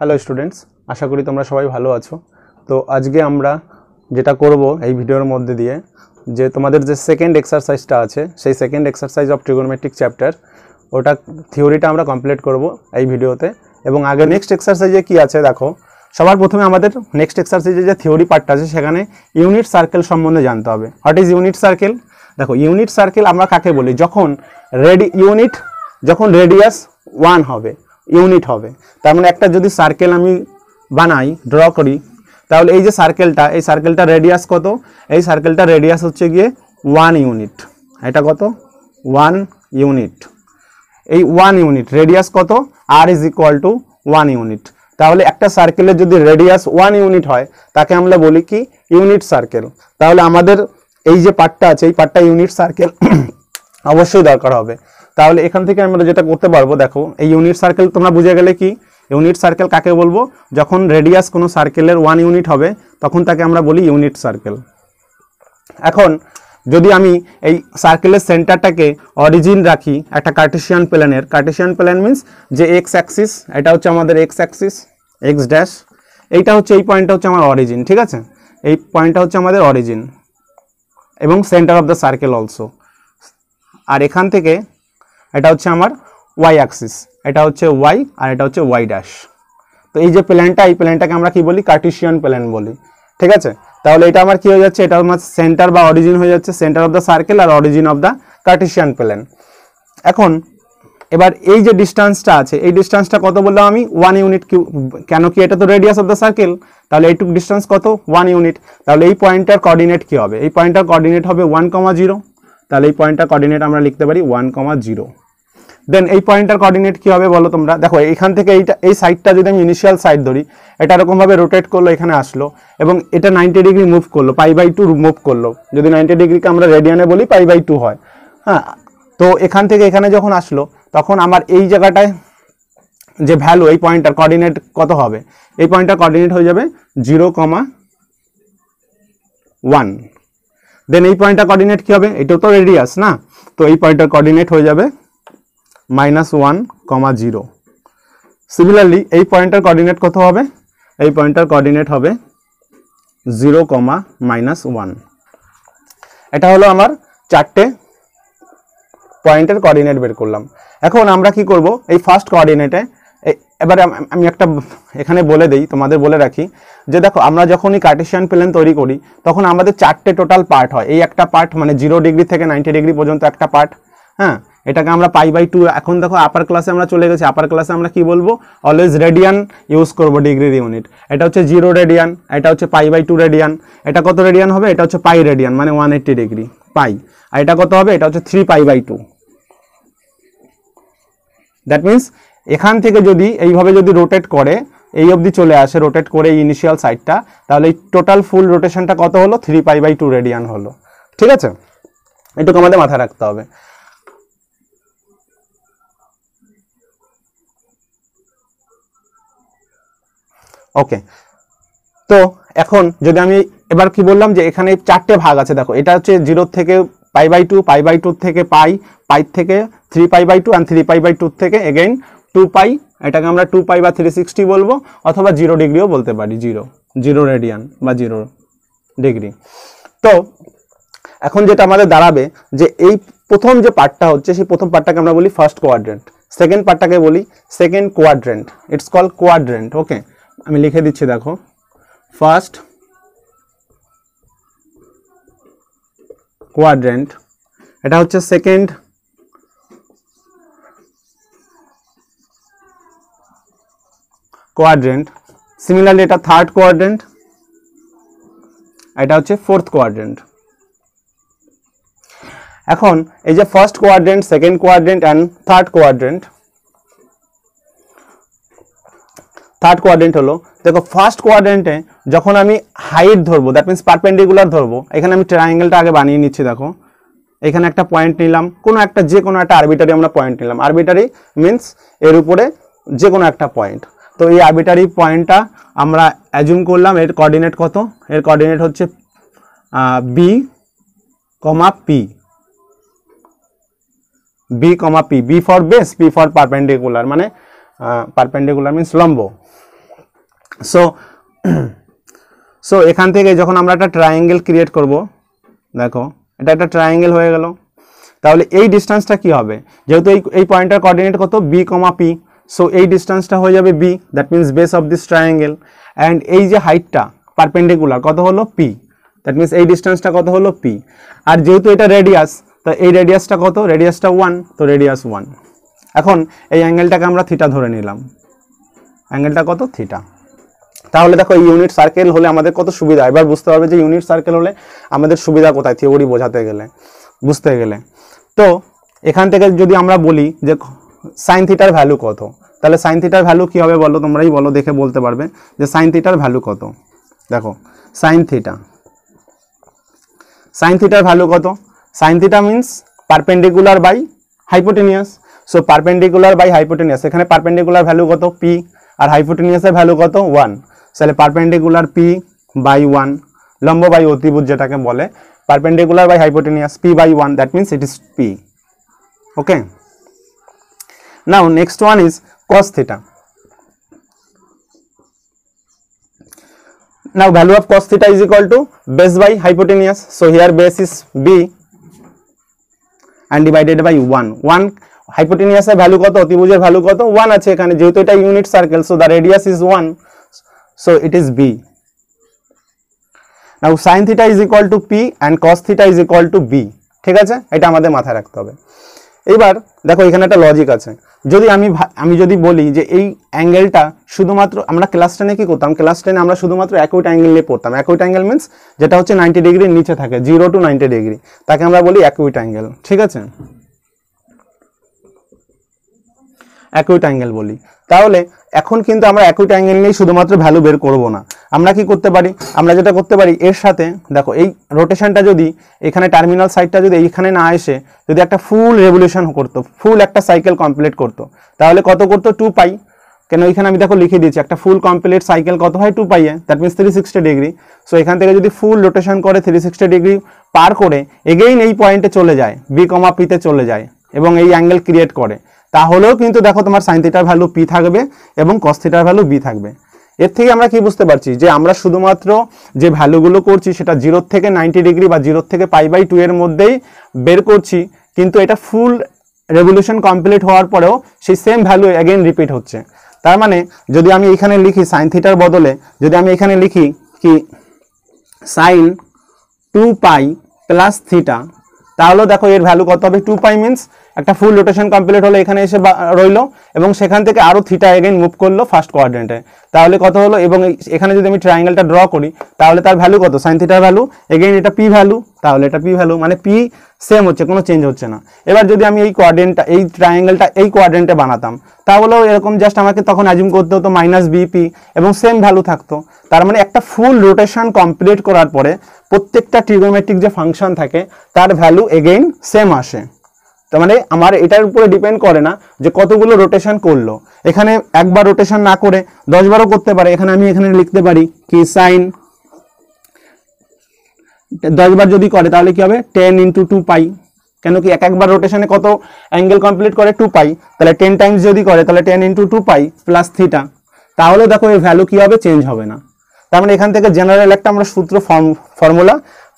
Hello students আশা করি তোমরা সবাই ভালো আছো। তো আজকে আমরা যেটা করব এই ভিডিওর মধ্যে দিয়ে, যে তোমাদের যে সেকেন্ড এক্সারসাইজটা আছে, সেই second exercise of trigonometric chapter ওটা থিওরিটা আমরা কমপ্লিট করব এই ভিডিওতে। এবং আগে নেক্সট এক্সারসাইজে কি আছে দেখো, সবার প্রথমে আমাদের নেক্সট এক্সারসাইজে যে থিওরি পার্টটা আছে, সেখানে ইউনিট সার্কেল সম্বন্ধে জানতে হবে। হোয়াট ইজ ইউনিট সার্কেল দেখো ইউনিট সার্কেল আমরা কাকে বলি? যখন রেডি ইউনিট যখন রেডিয়াস ওয়ান হবে ইউনিট হবে। তার মানে একটা যদি সার্কেল আমি বানাই ড্র করি, তাহলে এই যে সার্কেলটা এই সার্কেলটা রেডিয়াস কত? এই সার্কেলটা রেডিয়াস হচ্ছে গিয়ে ওয়ান ইউনিট এটা কত? ওয়ান ইউনিট এই ওয়ান ইউনিট রেডিয়াস কত? আর is equal to one unit তাহলে একটা সার্কেলের যদি রেডিয়াস ওয়ান ইউনিট হয়, তাকে আমরা বলি কি? ইউনিট সার্কেল তাহলে আমাদের এই যে পার্টটা আছে, এই পার্টটা ইউনিট সার্কেল অবশ্যই দরকার হবে। তাহলে এখান থেকে আমরা যেটা করতে পারব, দেখো, এই ইউনিট সার্কেল তোমরা বুঝে গেলে কি? ইউনিট সার্কেল কাকে বলব? যখন রেডিয়াস কোনো সার্কেলের ওয়ান ইউনিট হবে, তখন তাকে আমরা বলি ইউনিট সার্কেল এখন, যদি আমি এই সার্কেলের সেন্টারটাকে অরিজিন রাখি, একটা কার্টেশিয়ান প্ল্যানের কার্টেশিয়ান প্ল্যান মিন্স যে এক্স অ্যাক্সিস এটা হচ্ছে আমাদের এক্স অ্যাক্সিস এক্স ড্যাশ এইটা হচ্ছে এই পয়েন্টটা হচ্ছে আমার অরিজিন ঠিক আছে? এই পয়েন্টটা হচ্ছে আমাদের অরিজিন এবং centre of the circle also আর এখান থেকে এটা হচ্ছে আমার ওয়াই অ্যাক্সিস এটা হচ্ছে ওয়াই আর এটা হচ্ছে ওয়াই ড্যাশ তো এই যে প্ল্যানটা এই প্ল্যানটাকে আমরা কি বলি? কার্টিশিয়ান প্ল্যান বলি। ঠিক আছে? তাহলে এটা আমার কি হয়ে যাচ্ছে? এটা আমার সেন্টার বা অরিজিন হয়ে যাচ্ছে। Centre of the circle R origin of the cartesian plane এখন, এবার এই যে ডিস্টান্সটা আছে, এই ডিস্টেন্সটা কত বললাম আমি? ওয়ান ইউনিট কেন কি এটা তো রেডিয়াস অফ দ্য সার্কেল তাহলে এইটুক ডিস্টেন্স কত? ওয়ান ইউনিট তাহলে এই পয়েন্টটার কোঅর্ডিনেট কী হবে? এই পয়েন্টটার কোঅর্ডিনেট হবে ওয়ান কমা জিরো তাহলে এই পয়েন্টটার কোঅর্ডিনেট আমরা লিখতে পারি ওয়ান কমা জিরো দেন এই পয়েন্টটার কোঅর্ডিনেট কি হবে বলো তোমরা? দেখো এখান থেকে এইটা, এই সাইডটা যদি আমি ইনিশিয়াল সাইড ধরি, এটা এরকমভাবে রোটেট করল, এখানে আসলো, এবং এটা নাইনটি ডিগ্রি মুভ করল পাই বাই টু মুভ করল। যদি নাইনটি ডিগ্রিকে আমরা রেডিয়ানে বলি পাই বাই টু হয়। হ্যাঁ তো এখান থেকে এখানে যখন আসলো, তখন আমার এই জায়গাটায় যে ভ্যালু এই পয়েন্টটার কোঅর্ডিনেট কত হবে? এই পয়েন্টটার কোঅর্ডিনেট হয়ে যাবে জিরো কমা ওয়ান দেন এই পয়েন্টটার কোঅর্ডিনেট কী হবে? এটাও তো রেডিয়াস না? তো এই পয়েন্টটার কোঅর্ডিনেট হয়ে যাবে minus one comma zero similarly এই পয়েন্টটার কোঅর্ডিনেট কত হবে? এই পয়েন্টটার কোঅর্ডিনেট হবে জিরো কমা মাইনাস ওয়ান এটা হলো আমার চারটে পয়েন্টের কোঅর্ডিনেট বের করলাম। এখন আমরা কি করব? এই ফার্স্ট কোঅর্ডিনেটে এবারে আম- একটা এখানে বলে দেই, তোমাদের বলে রাখি, যে দেখো, আমরা যখনই কার্টেশিয়ান প্লেন তৈরি করি, তখন আমাদের চারটে টোটাল পার্ট হয়। এই একটা পার্ট মানে জিরো ডিগ্রি থেকে নাইনটি ডিগ্রি পর্যন্ত একটা পার্ট হ্যাঁ? এটাকে আমরা পাই বাই টু এখন দেখো আপার ক্লাসে আমরা চলে গেছি আপার ক্লাসে আমরা কি বলব? অলওয়েজ রেডিয়ান ইউজ করব ডিগ্রির ইউনিট এটা হচ্ছে জিরো রেডিয়ান এটা হচ্ছে পাই বাই টু রেডিয়ান এটা কত রেডিয়ান হবে? এটা হচ্ছে পাই রেডিয়ান মানে ওয়ান এইট্টি ডিগ্রি পাই আর এটা কত হবে? এটা হচ্ছে three pi by two that means এখান থেকে যদি এইভাবে যদি রোটেট করে, এই অবধি চলে আসে রোটেট করে ইনিশিয়াল সাইডটা তাহলে এই টোটাল ফুল রোটেশনটা কত হলো? Three pi by two radian হলো। ঠিক আছে? এটুকু আমাদের মাথায় রাখতে হবে। ওকে তো এখন যদি আমি এবার কি বললাম যে এখানে চারটে ভাগ আছে, দেখো, এটা হচ্ছে জিরোর থেকে pi by two pi by two থেকে পাই পাই থেকে three pi by two and three pi by two থেকে এগেইন টু পাই এটাকে আমরা টু পাই বা থ্রি সিক্সটি বলব, অথবা জিরো ডিগ্রিও বলতে পারি জিরো জিরো রেডিয়ান বা জিরো ডিগ্রি তো এখন যেটা আমাদের দাঁড়াবে যে এই প্রথম যে পার্টটা হচ্ছে, সেই প্রথম পার্টটাকে আমরা বলি ফার্স্ট কোয়াড্রেন্ট সেকেন্ড পার্টটাকে বলি second quadrant it's call quadrant okay আমি লিখে দিচ্ছি, দেখো। ফার্স্ট কোয়াড্রেন্ট এটা হচ্ছে সেকেন্ড কোয়াড্রেন্ট সিমিলারলি এটা থার্ড কোয়াড্রেন্ট এটা হচ্ছে ফোর্থ কোয়াড্রেন্ট এখন, এই যে first quadrant second quadrant and third quadrant third quadrant হলো। দেখো ফার্স্ট কোয়াড্রেন্টে যখন আমি হাইট ধরবো দ্যাট মিন্স পারপেন্ডিকুলার ধরবো, এখানে আমি ট্রায়াঙ্গেলটা আগে বানিয়ে নিচ্ছি, দেখো। এখানে একটা পয়েন্ট নিলাম, কোনো একটা, যে কোনো একটা আরবিটারি আমরা পয়েন্ট নিলাম। আরবিটারি মিন্স এর উপরে যে কোনো একটা পয়েন্ট তো এই আরবিটারি পয়েন্টটা আমরা অ্যাজুম করলাম, এর কোঅর্ডিনেট কত? এর কোঅর্ডিনেট হচ্ছে b comma p b comma p b for base p for perpendicular মানে পারপেন্ডিকুলার মিন্স লম্ব। সো সো এখান থেকে যখন আমরা একটা ট্রায়াঙ্গেল ক্রিয়েট করব, দেখো, এটা একটা ট্রায়াঙ্গেল হয়ে গেল। তাহলে এই ডিস্টেন্সটা কি হবে? যেহেতু এই এই পয়েন্টের কোঅর্ডিনেট কত? বি কমা পি সো এই ডিস্টেন্সটা হয়ে যাবে b that means base of this triangle and এই যে হাইটটা পারপেন্ডিকুলার কত হলো? পি দ্যাট মিন্স এই ডিস্টেন্সটা কত হলো? পি আর যেহেতু এটা রেডিয়াস তো এই রেডিয়াসটা কত? রেডিয়াসটা ওয়ান তো রেডিয়াস ওয়ান এখন এই অ্যাঙ্গেলটাকে আমরা থিটা ধরে নিলাম। অ্যাঙ্গেলটা কত? থিটা তাহলে দেখো ইউনিট সার্কেল হলে আমাদের কত সুবিধা? এবার বুঝতে পারবে যে ইউনিট সার্কেল হলে আমাদের সুবিধা কোথায়? থিওরি বোঝাতে গেলে, বুঝতে গেলে। তো এখান থেকে যদি আমরা বলি যে সাইন থিটার ভ্যালু কত? তাহলে সাইন থিটার ভ্যালু কী হবে বলো? তোমরাই বলো, দেখে বলতে পারবে যে সাইন থিটার ভ্যালু কত? দেখো সাইন থিটা সাইন থিটার ভ্যালু কত? Sine theta means perpendicular by hypotenuse so perpendicular by hypotenuse এখানে পারপেন্ডিকুলার ভ্যালু কত? পি আর হাইপোটেনিয়াসের ভ্যালু কত? ওয়ান তাহলে পারপেন্ডিকুলার পি বাই ওয়ান লম্ব বাই অতিভুজ যেটাকে বলে perpendicular by hypotenuse p by one that means it is p okay now next one is cos theta. Now, value of cos theta is equal to base by hypotenuse, so here base is b and divided by 1 1 hypotenuse এর value কত? অতিভুজের value কত? 1 আছে এখানে, যেহেতু এটা unit circle so the radius is 1 so, it is b. Now, sin theta is equal to p and cos theta is equal to b. ঠিক আছে? এটা আমাদের মাথায় রাখতে হবে। এবার, দেখো, এখানে একটা লজিক আছে। যদি আমি আমি যদি বলি যে এই অ্যাঙ্গেলটা শুধুমাত্র আমরা ক্লাস টেনে কি করতাম? ক্লাস টেনে আমরা শুধুমাত্র অ্যাকুইট অ্যাঙ্গেল নিয়ে পড়তাম। অ্যাকুইট অ্যাঙ্গেল মিন্স যেটা হচ্ছে নাইনটি ডিগ্রির নিচে থাকে জিরো টু নাইনটি ডিগ্রি তাকে আমরা বলি অ্যাকুইট অ্যাঙ্গেল ঠিক আছে? অ্যাকুইট অ্যাঙ্গেল বলি। তাহলে এখন কিন্তু আমরা অ্যাকুইট অ্যাঙ্গেল নিয়েই শুধুমাত্র ভ্যালু বের করব না। আমরা কি করতে পারি? আমরা যেটা করতে পারি, এর সাথে দেখো, এই রোটেশনটা যদি এখানে টার্মিনাল সাইডটা যদি এইখানে না এসে যদি একটা ফুল রেভলিউশন করতো ফুল একটা সাইকেল কমপ্লিট করতো, তাহলে কত করতো? টু পাই কেন এখানে আমি দেখো লিখে দিয়েছি, একটা ফুল কমপ্লিট সাইকেল কত হয়? টু পাইয়ে that means three sixty degree so এখান থেকে যদি ফুল রোটেশন করে থ্রি সিক্সটি ডিগ্রি পার করে এগেইন এই পয়েন্টে চলে যায় বি কমা পিতে চলে যায় এবং এই অ্যাঙ্গেল ক্রিয়েট করে। তাহলেও কিন্তু দেখো তোমার সাইন থিটার ভ্যালু পি থাকবে এবং কস থিটার ভ্যালু বি থাকবে। এর থেকে আমরা কি বুঝতে পারছি? যে আমরা শুধুমাত্র যে ভ্যালুগুলো করছি সেটা জিরো থেকে নাইনটি ডিগ্রি বা জিরো থেকে পাই বাই টু এর মধ্যেই বের করছি, কিন্তু এটা ফুল রেভলিউশন কমপ্লিট হওয়ার পরেও সেই সেম ভ্যালু অ্যাগেন রিপিট হচ্ছে। তার মানে যদি আমি এখানে লিখি সাইন থিটার বদলে, যদি আমি এখানে লিখি কি sine two pi plus theta তাহলেও দেখো এর ভ্যালু কত হবে? টু পাই মিন্স একটা ফুল রোটেশন কমপ্লিট হলো, এখানে এসে রইল, এবং সেখান থেকে আরও থিটা এগেন মুভ করল ফার্স্ট কোয়াড্রেন্টে তাহলে কত হলো? এবং এখানে যদি আমি ট্রায়াঙ্গেলটা ড্র করি, তাহলে তার ভ্যালু কত? সাইন থিটার ভ্যালু এগেইন এটা পি ভ্যালু তাহলে এটা পি ভ্যালু মানে পি সেম হচ্ছে, কোনো চেঞ্জ হচ্ছে না। এবার যদি আমি এই কোয়াড্রেন্টটা এই ট্রায়াঙ্গেলটা এই কোয়াড্রেন্টে বানাতাম, তাহলেও এরকম জাস্ট আমাকে তখন অ্যাজিউম করতে হতো মাইনাস বিপি এবং সেম ভ্যালু থাকতো। তার মানে একটা ফুল রোটেশন কমপ্লিট করার পরে প্রত্যেকটা ট্রিগোমেট্রিক যে ফাংশন থাকে, তার ভ্যালু এগেইন সেম আসে। তার মানে আমার এটার উপরে ডিপেন্ড করে না যে কতগুলো রোটেশন করল। এখানে একবার রোটেশন না করে দশবারও করতে পারে। এখানে আমি এখানে লিখতে পারি কি সাইন দশবার যদি করে তাহলে কি হবে? টেন ইন্টু টু পাই কেন কি এক একবার রোটেশনে কত অ্যাঙ্গেল কমপ্লিট করে? টু পাই তাহলে টেন টাইমস যদি করে তাহলে ten into two pi plus theta তাহলে দেখো এর ভ্যালু কি হবে? চেঞ্জ হবে না। তার মানে এখান থেকে জেনারেল একটা আমরা সূত্র ফর্ম ফর্মুলা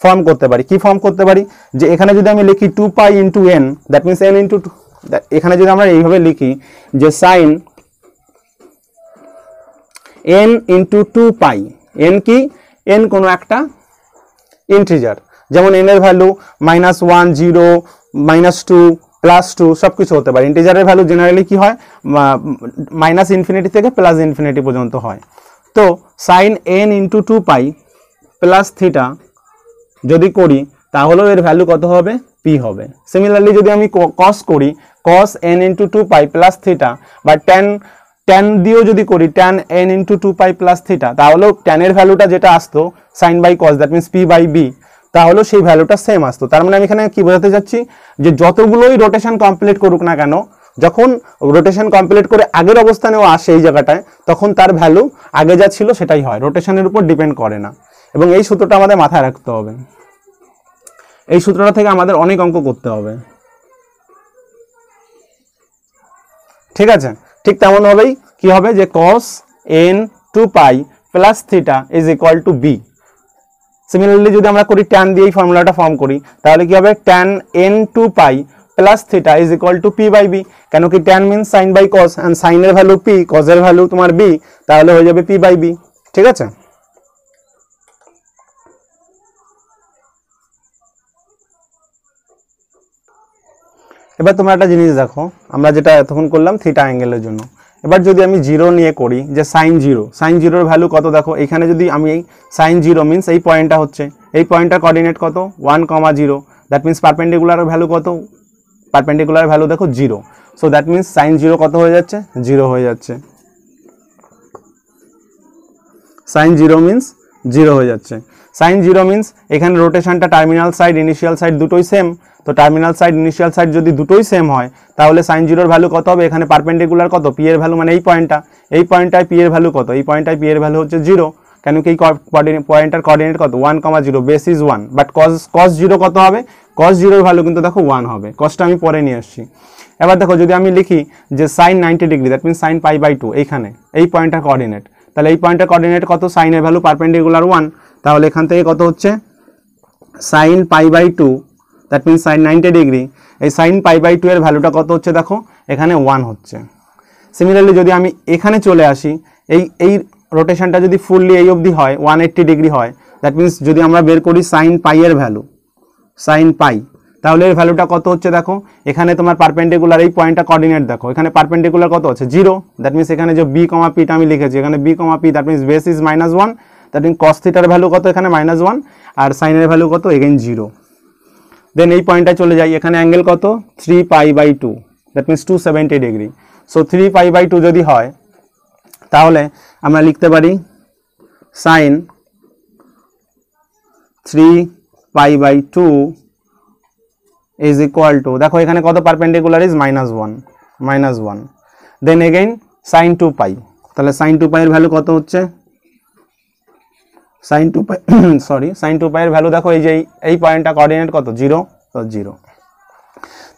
ফর্ম করতে পারি। কি ফর্ম করতে পারি? যে এখানে যদি আমি লিখি two pi into n that means n into এখানে যদি আমরা এইভাবে লিখি যে sine n into two pi n কি? এন কোনো একটা ইন্টিজার যেমন এন এর value minus one zero minus two plus two সব কিছু হতে পারে। ইন্টিজারের ভ্যালু জেনারেলি কি হয়? মাইনাস ইনফিনিটি থেকে প্লাস ইনফিনিটি পর্যন্ত হয়। তো sine n into two pi plus theta যদি করি, তাহলেও এর ভ্যালু কত হবে? পি হবে। সিমিলারলি যদি আমি কস করি cos n into two pi plus theta বা টেন টেন দিয়েও যদি করি tan n into two pi plus theta তাহলেও ট্যানের ভ্যালুটা যেটা আসতো sine by cos that means p by b তাহলেও সেই ভ্যালুটা সেম আসতো। তার মানে আমি এখানে কি বোঝাতে চাচ্ছি? যে যতগুলোই রোটেশন কমপ্লিট করুক না কেন, যখন রোটেশন কমপ্লিট করে আগের অবস্থানেও আসে এই জায়গাটায়, তখন তার ভ্যালু আগে যা ছিল সেটাই হয়। রোটেশনের উপর ডিপেন্ড করে না। এবং এই সূত্রটা আমাদের মাথায় রাখতে হবে। এই সূত্রটা থেকে আমাদের অনেক অঙ্ক করতে হবে। ঠিক আছে? ঠিক তেমনভাবেই কি হবে যে cos n two pi plus theta is equal to b similarly যদি আমরা করি ট্যান দিয়ে এই ফর্মুলাটা ফর্ম করি, তাহলে কি হবে? Tan n two pi plus theta is equal to p by b কেন কি tan mean sine by cos and সাইনের ভ্যালু পি কজের ভ্যালু তোমার বি তাহলে হয়ে যাবে পি বাই বি ঠিক আছে? এবার তোমরা একটা জিনিস দেখো, আমরা যেটা এতক্ষণ করলাম থিটা অ্যাঙ্গেলের জন্য। এবার যদি আমি জিরো নিয়ে করি, যে সাইন জিরো সাইন জিরোর ভ্যালু কত দেখো, এখানে যদি আমি এই সাইন জিরো মিনস এই পয়েন্টটা হচ্ছে, এই পয়েন্টটার কোঅর্ডিনেট কত? One comma zero that means perpendicular value কত? পারপেন্ডিকুলার ভ্যালু দেখো zero so that means sine zero কত হয়ে যাচ্ছে? জিরো হয়ে যাচ্ছে। সাইন জিরো মিনস জিরো হয়ে যাচ্ছে। সাইন জিরো মিন্স এখানে রোটেশনটা টার্মিনাল সাইড ইনিশিয়াল সাইড দুটোই সেম তো টার্মিনাল সাইড ইনিশিয়াল সাইড যদি দুটোই সেম হয়, তাহলে সাইন জিরোর ভ্যালু কত হবে? এখানে পারপেন্ডিকুলার কত? পি এর ভ্যালু মানে এই পয়েন্টটা এই পয়েন্টটায় পি এর ভ্যালু কত? এই পয়েন্টটায় পি এর ভ্যালু হচ্ছে জিরো কেন কি পয়েন্টার কোঅর্ডিনেট কত? One comma zero base is one but cos cos zero কত হবে? কস জিরোর ভ্যালু কিন্তু দেখো ওয়ান হবে। কসটা আমি পরে নিয়ে আসছি। এবার দেখো, যদি আমি লিখি যে sine ninety degree that means sine pi by two এইখানে। এই পয়েন্টটার কোঅর্ডিনেট তাহলে এই পয়েন্টের কোঅর্ডিনেট কত? সাইনের ভ্যালু পারপেন্ডিকুলার ওয়ান তাহলে এখান থেকে কত হচ্ছে? Sine pi by two that means sine ninety degree এই সাইন পাই বাই টু এর ভ্যালুটা কত হচ্ছে দেখো? এখানে ওয়ান হচ্ছে। সিমিলারলি যদি আমি এখানে চলে আসি, এই এই রোটেশনটা যদি ফুললি এই অবধি হয় ওয়ান এইট্টি ডিগ্রি হয় দ্যাট মিনস যদি আমরা বের করি সাইন পাই এর ভ্যালু সাইন পাই তাহলে এর ভ্যালুটা কত হচ্ছে দেখো? এখানে তোমার পারপেন্ডিকুলার এই পয়েন্টটা কোঅর্ডিনেট দেখো। এখানে পারপেন্ডিকুলার কত হচ্ছে? জিরো দ্যাট মিনস এখানে যে বি কমা পিটা আমি লিখেছি, এখানে b comma p that means base is minus one that mean cos থিটার ভ্যালু কত এখানে? মাইনাস ওয়ান আর সাইনের ভ্যালু কত? এগেন জিরো দেন এই পয়েন্টটায় চলে যাই। এখানে অ্যাঙ্গেল কত? Three pi by two that means two seventy degree so three pi by two যদি হয়, তাহলে আমরা লিখতে পারি sine three pi by two is equal to দেখো এখানে কত perpendicular is minus one minus one then again sine two pi তাহলে সাইন টু পাইয়ের ভ্যালু কত হচ্ছে? Sine two pi sorry sine two পাইয়ের value দেখো, এই যে এই- পয়েন্টটা কোঅর্ডিনেট কত? জিরো তো জিরো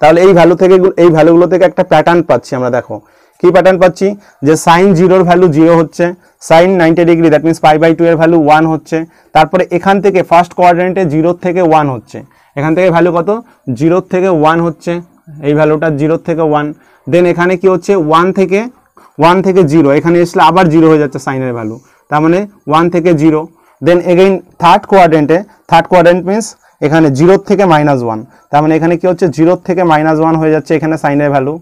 তাহলে এই ভ্যালু থেকে এই ভ্যালুগুলো থেকে একটা প্যাটার্ন পাচ্ছি আমরা, দেখো। কি প্যাটার্ন পাচ্ছি? যে সাইন জিরোর ভ্যালু জিরো হচ্ছে sine ninety degree that means pi by two এর ভ্যালু ওয়ান হচ্ছে, তারপরে এখান থেকে ফার্স্ট কোয়াড্রেন্টে জিরোর থেকে ওয়ান হচ্ছে। এখান থেকে ভ্যালু কত? জিরোর থেকে ওয়ান হচ্ছে, এই ভ্যালুটা জিরোর থেকে ওয়ান দেন এখানে কি হচ্ছে? ওয়ান থেকে ওয়ান থেকে জিরো এখানে এসলে আবার জিরো হয়ে যাচ্ছে সাইনের ভ্যালু তার মানে ওয়ান থেকে জিরো দেন এগেইন থার্ড কোয়াড্রেন্টে থার্ড কোয়াড্রেন্ট মিনস এখানে জিরোর থেকে মাইনাস ওয়ান তার মানে এখানে কি হচ্ছে? জিরোর থেকে মাইনাস ওয়ান হয়ে যাচ্ছে এখানে সাইনের ভ্যালু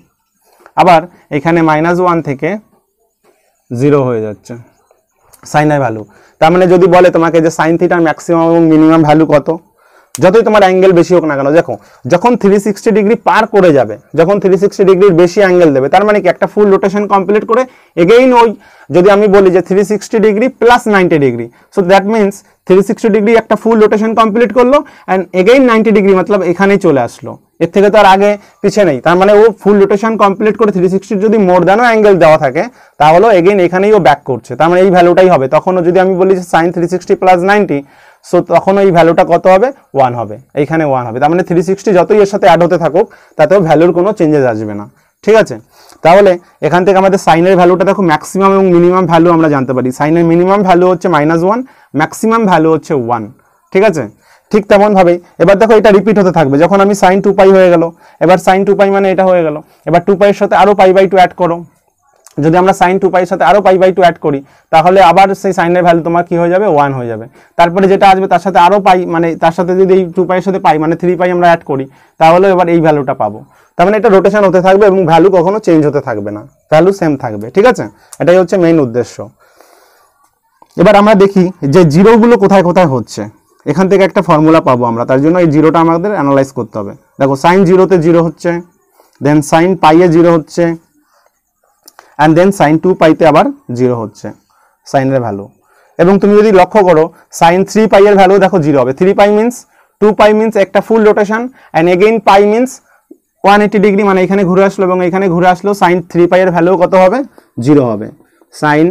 আবার এখানে মাইনাস ওয়ান থেকে জিরো হয়ে যাচ্ছে সাইনের ভ্যালু তার মানে যদি বলে তোমাকে যে সাইন থিটার ম্যাক্সিমাম এবং মিনিমাম ভ্যালু কত? যতই তোমার অ্যাঙ্গেল বেশি হোক না কেন, দেখো, যখন থ্রি সিক্সটি ডিগ্রি পার করে যাবে, যখন থ্রি সিক্সটি ডিগ্রির বেশি অ্যাঙ্গেল দেবে, তার মানে কি একটা ফুল রোটেশন কমপ্লিট করে এগেইন ওই, যদি আমি বলি যে three sixty degree plus ninety degree so that means three sixty degree একটা ফুল রোটেশন কমপ্লিট করল অ্যান্ড এগেইন নাইনটি ডিগ্রি মতলব এখানেই চলে আসলো। এর থেকে তো আর আগে পিছে নেই, তার মানে ও ফুল রোটেশন কমপ্লিট করে থ্রি সিক্সটির যদি মোর দেনও অ্যাঙ্গেল দেওয়া থাকে, তাহলে এগেইন এখানেই ও ব্যাক করছে, তার মানে এই ভ্যালুটাই হবে। তখনও যদি আমি বলি যে sine three sixty plus ninety so তখন ওই ভ্যালুটা কত হবে? ওয়ান হবে। এইখানে ওয়ান হবে। তার মানে থ্রি সিক্সটি যতই এর সাথে অ্যাড হতে থাকুক, তাতেও ভ্যালুর কোনো চেঞ্জেস আসবে না। ঠিক আছে? তাহলে এখান থেকে আমাদের সাইনের ভ্যালুটা দেখো ম্যাক্সিমাম এবং মিনিমাম ভ্যালু আমরা জানতে পারি। সাইনের মিনিমাম ভ্যালু হচ্ছে মাইনাস ওয়ান ম্যাক্সিমাম ভ্যালু হচ্ছে ওয়ান ঠিক আছে? ঠিক তেমনভাবেই। এবার দেখো, এটা রিপিট হতে থাকবে। যখন আমি সাইন টু পাই হয়ে গেল, এবার সাইন টু পাই মানে এটা হয়ে গেল। এবার টু পাইয়ের সাথে আরও পাই বাই টু অ্যাড করো। যদি আমরা সাইন টু পাইয়ের সাথে আরও পাই বাই টু অ্যাড করি, তাহলে আবার সেই সাইনের ভ্যালু তোমার কী হয়ে যাবে? ওয়ান হয়ে যাবে। তারপরে যেটা আসবে, তার সাথে আরও পাই মানে তার সাথে যদি এই টু পাইয়ের সাথে পাই মানে থ্রি পাই আমরা অ্যাড করি, তাহলে এবার এই ভ্যালুটা পাবো। তার মানে এটা রোটেশন হতে থাকবে এবং ভ্যালু কখনো চেঞ্জ হতে থাকবে না। ভ্যালু সেম থাকবে, ঠিক আছে? এটাই হচ্ছে মেইন উদ্দেশ্য। এবার আমরা দেখি যে জিরোগুলো কোথায় কোথায় হচ্ছে। এখান থেকে একটা ফর্মুলা পাবো আমরা, তার জন্য এই জিরোটা আমাদের অ্যানালাইজ করতে হবে। দেখো সাইন জিরোতে জিরো হচ্ছে দেন সাইন পাইয়ে জিরো হচ্ছে অ্যান্ড দেন সাইন টু পাইতে আবার জিরো হচ্ছে সাইনের ভ্যালু এবং তুমি যদি লক্ষ্য করো সাইন থ্রি পাইয়ের ভ্যালু দেখো জিরো হবে। Three pi means two pi means একটা full rotation and again pi means one eighty degree মানে এখানে ঘুরে আসলো এবং এখানে ঘুরে আসলো সাইন থ্রি পাইয়ের ভ্যালু কত হবে? জিরো হবে। Sine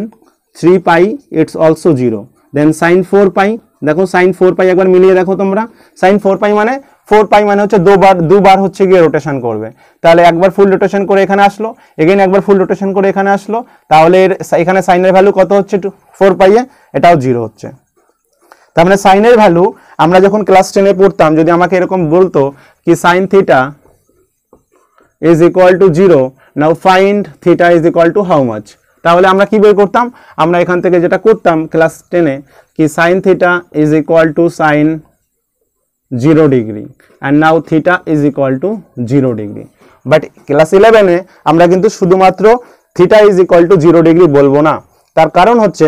three pi it's also zero then sine four pi দেখো সাইন ফোর পাই একবার মিলিয়ে দেখো তোমরা। সাইন ফোর পাই মানে ফোর পাই মানে হচ্ছে দুবার দুবার হচ্ছে গিয়ে রোটেশন করবে। তাহলে একবার ফুল রোটেশন করে এখানে আসলো এগেন একবার ফুল রোটেশন করে এখানে আসলো, তাহলে এর এখানে সাইনের ভ্যালু কত হচ্ছে ফোর পাইয়ে এটাও জিরো হচ্ছে। তার মানে সাইনের ভ্যালু আমরা যখন ক্লাস টেনে পড়তাম, যদি আমাকে এরকম বলতো কি sine theta is equal to zero now find theta is equal to how much তাহলে আমরা কি বের করতাম? আমরা এখান থেকে যেটা করতাম ক্লাস টেনে কি sine theta is equal to sine zero degree and now theta is equal to zero degree but class ইলেভেনে আমরা কিন্তু শুধুমাত্র theta is equal to zero degree বলব না। তার কারণ হচ্ছে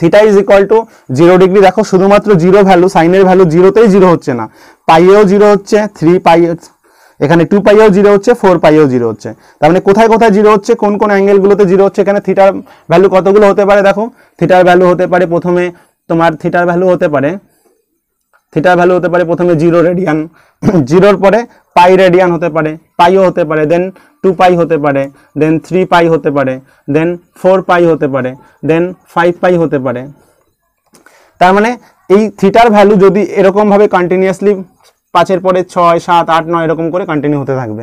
theta is equal to zero degree দেখো শুধুমাত্র জিরো ভ্যালু সাইনের ভ্যালু জিরোতেই জিরো হচ্ছে না। পাইয়েও জিরো হচ্ছে থ্রি পাই এখানে টু পাইয়েও জিরো হচ্ছে ফোর পাইয়েও জিরো হচ্ছে। তার মানে কোথায় কোথায় জিরো হচ্ছে, কোন কোন অ্যাঙ্গেলগুলোতে জিরো হচ্ছে, এখানে থিটার ভ্যালু কতগুলো হতে পারে দেখো। থিটার ভ্যালু হতে পারে প্রথমে তোমার থিটার ভ্যালু হতে পারে থিটার ভ্যালু হতে পারে, প্রথমে জিরো রেডিয়ান জিরোর পরে পাই রেডিয়ান হতে পারে পাইও হতে পারে দেন টু পাই হতে পারে দেন থ্রি পাই হতে পারে দেন ফোর পাই হতে পারে দেন ফাইভ পাই হতে পারে। তার মানে এই থিটার ভ্যালু যদি এরকমভাবে কন্টিনিউয়াসলি পাঁচের পরে ছয়, সাত, আট, নয়, এরকম করে কন্টিনিউ হতে থাকবে।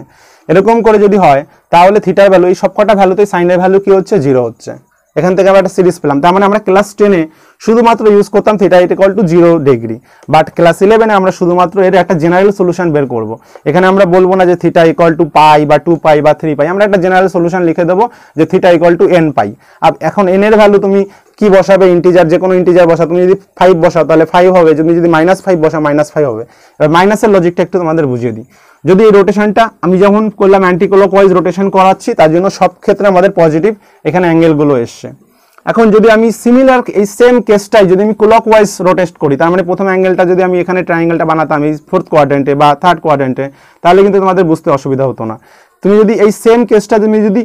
এরকম করে যদি হয়, তাহলে থিটার ভ্যালু এই সবকটা ভ্যালুতে সাইনের ভ্যালু কি হচ্ছে? জিরো হচ্ছে। এখান থেকে আমরা একটা সিরিজ পেলাম। তার মানে আমরা ক্লাস টেনে শুধুমাত্র ইউজ করতাম theta it equal to zero degree but class ইলেভেনে আমরা শুধুমাত্র এর একটা জেনারেল সলিউশন বের করব। এখানে আমরা বলব না যে থিটা ইকল টু পাই বা টু পাই বা থ্রি পাই আমরা একটা জেনারেল সলিউশন লিখে দেবো যে theta equal to n pi আর এখন এন এর ভ্যালু তুমি কি বসাবে ইন্টিজার যে কোনো ইন্টিজার বসা তুমি যদি ফাইভ বসাও, তাহলে ফাইভ হবে। তুমি যদি মাইনাস ফাইভ বসা মাইনাস ফাইভ হবে। এবার মাইনাসের লজিকটা একটু তোমাদের বুঝিয়ে দিই। যদি এই রোটেশনটা আমি যখন করলাম অ্যান্টি ক্লকওয়াইজ রোটেশন করাচ্ছি, তার জন্য সব ক্ষেত্রে আমাদের পজিটিভ এখানে অ্যাঙ্গেলগুলো এসছে। এখন যদি আমি সিমিলার এই সেম কেসটাই যদি আমি ক্লক ওয়াইজ রোটেস্ট করি, তার মানে প্রথম অ্যাঙ্গেলটা যদি আমি এখানে ট্রায়াঙ্গেলটা বানাতাম, এই ফোর্থ কোয়াড্রেন্টে বা থার্ড কোয়াড্রেন্টে তাহলে কিন্তু তোমাদের বুঝতে অসুবিধা হতো না। তুমি যদি এই সেম কেসটা তুমি যদি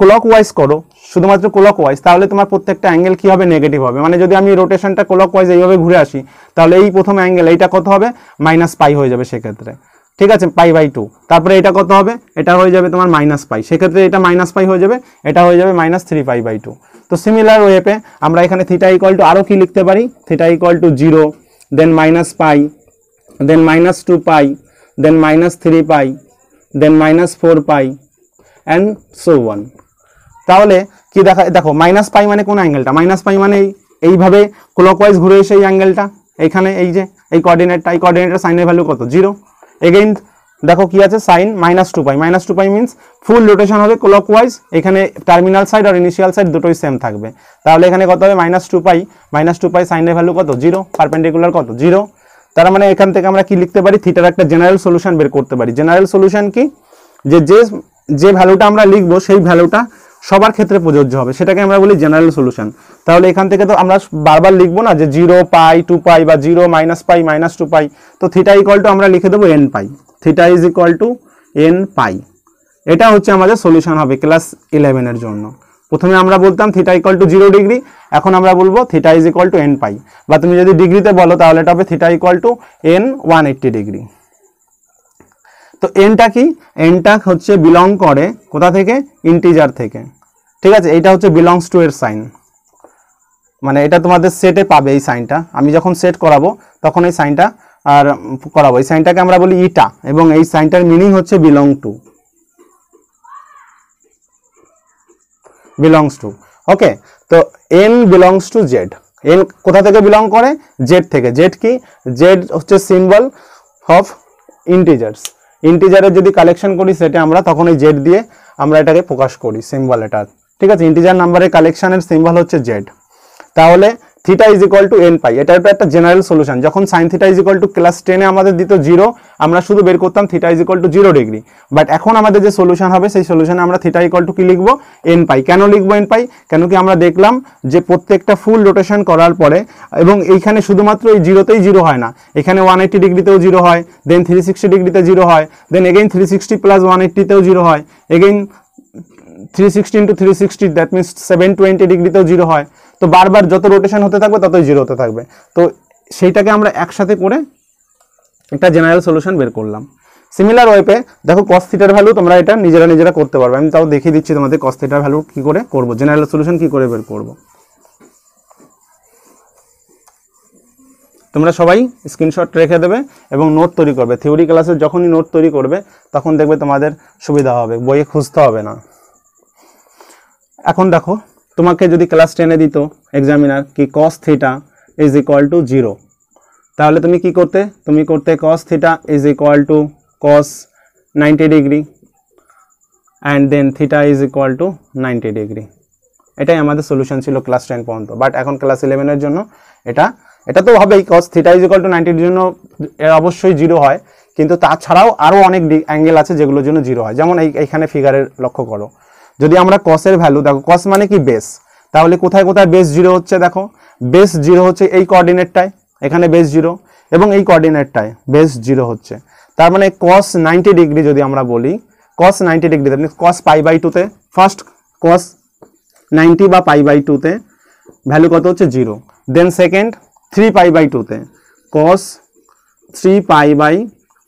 ক্লক ওয়াইজ করো, শুধুমাত্র ক্লক ওয়াইজ তাহলে তোমার প্রত্যেকটা অ্যাঙ্গেল কী হবে? নেগেটিভ হবে। মানে যদি আমি রোটেশনটা ক্লক ওয়াইজ এইভাবে ঘুরে আসি, তাহলে এই প্রথম অ্যাঙ্গেল এইটা কত হবে? মাইনাস পাই হয়ে যাবে সেক্ষেত্রে। ঠিক আছে? পাই বাই টু তারপরে এটা কত হবে? এটা হয়ে যাবে তোমার মাইনাস পাই সেক্ষেত্রে এটা মাইনাস পাই হয়ে যাবে, এটা হয়ে যাবে minus three pi by two তো সিমিলার ওয়েপে আমরা এখানে থিটা ইকুয়াল টু আরও কী লিখতে পারি? Theta equal to zero then minus pi then minus two pi then minus three pi then minus four pi and so on তাহলে কি দেখা দেখো মাইনাস পাই মানে কোন অ্যাঙ্গেলটা মাইনাস পাই মানে এই- এইভাবে ক্লকওয়াইজ ঘুরে এসে এই অ্যাঙ্গেলটা এইখানে এই যে, এই কোঅর্ডিনেটটা এই কোঅর্ডিনেটের সাইনের ভ্যালু কত? জিরো এগেইন দেখো কি আছে? Sine minus two pi minus two pi means full rotation হবে ক্লকওয়াইজ এখানে টার্মিনাল সাইড আর ইনিশিয়াল সাইড দুটোই সেম থাকবে। তাহলে এখানে কত হবে? Minus two pi minus two pi সাইনের ভ্যালু কত? জিরো পারপেন্ডিকুলার কত? জিরো তার মানে এখান থেকে আমরা কি লিখতে পারি? থিটার একটা জেনারেল সলিউশন বের করতে পারি। জেনারেল সলিউশন কি? যে যে যে ভ্যালুটা আমরা লিখব, সেই ভ্যালুটা সবার ক্ষেত্রে প্রযোজ্য হবে। সেটাকে আমরা বলি জেনারেল সলিউশন তাহলে এখান থেকে তো আমরা বারবার লিখব না যে জিরো পাই টু পাই বা zero minus pi minus two pi তো থিটা ইকুয়াল টু আমরা লিখে দেবো n pi theta is equal to n pi এটা হচ্ছে আমাদের সলিউশন হবে ক্লাস ইলেভেনের জন্য। প্রথমে আমরা বলতাম theta equal to zero degree এখন আমরা বলব theta is equal to n pi বা তুমি যদি ডিগ্রিতে বলো, তাহলে এটা হবে theta equal to n one eighty degree তো এনটা কি? এনটা হচ্ছে বিলং করে কোথা থেকে? ইন্টিজার থেকে. ঠিক আছে? এইটা হচ্ছে বিলংস টু এর সাইন মানে এটা তোমাদের সেটে পাবে এই সাইনটা আমি যখন সেট করাবো, তখন এই সাইনটা আর করাবো। এই সাইনটাকে আমরা বলি ইটা এবং এই সাইনটার মিনিং হচ্ছে belong to belongs to okay তো n belongs to Z n কোথা থেকে বিলং করে? জেড থেকে। জেড কি? জেড হচ্ছে সিম্বল অফ ইন্টিজার্স ইন্টিজারের যদি কালেকশন করি সেটা আমরা তখন ওই জেড দিয়ে আমরা এটাকে প্রকাশ করি সিম্বল এটা। ঠিক আছে? ইন্টিজার নাম্বারের কালেকশানের সিম্বল হচ্ছে জেড তাহলে theta is equal to n pi এটা একটা জেনারেল সলিউশন যখন sine theta is equal to class টেনে আমাদের দিত জিরো আমরা শুধু বের করতাম theta is equal to zero degree but এখন আমাদের যে সলিউশন হবে, সেই সলিউশনে আমরা থিটা ইকুয়াল টু কি লিখব? এন পাই কেন লিখব এন পাই কেন কি আমরা দেখলাম যে প্রত্যেকটা ফুল রোটেশন করার পরে, এবং এইখানে শুধুমাত্র এই জিরোতেই জিরো হয় না। এখানে ওয়ান এইট্টি ডিগ্রিতেও জিরো হয় দেন থ্রি সিক্সটি ডিগ্রিতে জিরো হয় then again three sixty plus one এইট্টিতেও zero হয়। Again three sixty into three sixty that means seven twenty ডিগ্রিতেও zero হয়। তো বারবার যত রোটেশন হতে থাকবে, ততই জিরো হতে থাকবে। তো সেইটাকে আমরা একসাথে করে একটা জেনারেল সলিউশন বের করলাম। সিমিলার ওয়েপে দেখো কস থিটার ভ্যালু তোমরা এটা নিজেরা নিজেরা করতে পারবে। আমি তাও দেখিয়ে দিচ্ছি তোমাদের কস ভ্যালু কী করে করব। জেনারেল সলিউশন কী করে বের করব। তোমরা সবাই স্ক্রিনশট রেখে দেবে এবং নোট তৈরি করবে। থিওরি ক্লাসে যখনই নোট তৈরি করবে, তখন দেখবে তোমাদের সুবিধা হবে। বইয়ে খুঁজতে হবে না। এখন দেখো, তোমাকে যদি ক্লাস টেনে দিত এক্সামিনার কি cos theta is equal to zero তাহলে তুমি কি করতে? তুমি করতে cos theta is equal to cos ninety degree and then theta is equal to ninety degree এটাই আমাদের সলিউশন ছিল ক্লাস টেন পর্যন্ত। বাট এখন ক্লাস ইলেভেনের জন্য এটা এটা তো হবেই। Cos theta is equal to নাইনটির জন্য অবশ্যই জিরো হয়। কিন্তু তাছাড়াও আরও অনেক অ্যাঙ্গেল আছে যেগুলোর জন্য জিরো হয়। যেমন এই, এইখানে ফিগারের লক্ষ্য করো। যদি আমরা কসের ভ্যালু দেখো কস মানে কি বেস তাহলে কোথায় কোথায় বেস জিরো হচ্ছে দেখো? বেস জিরো হচ্ছে এই কোঅর্ডিনেটটায় এখানে বেস জিরো এবং এই কোঅর্ডিনেটটায় বেস জিরো হচ্ছে। তার মানে কস নাইনটি ডিগ্রি যদি আমরা বলি cos ninety degree that cos pi by টুতে ফার্স্ট কস নাইনটি বা পাই বাই টুতে ভ্যালু কত হচ্ছে? Zero then second three pi by টুতে কস থ্রি পাই বাই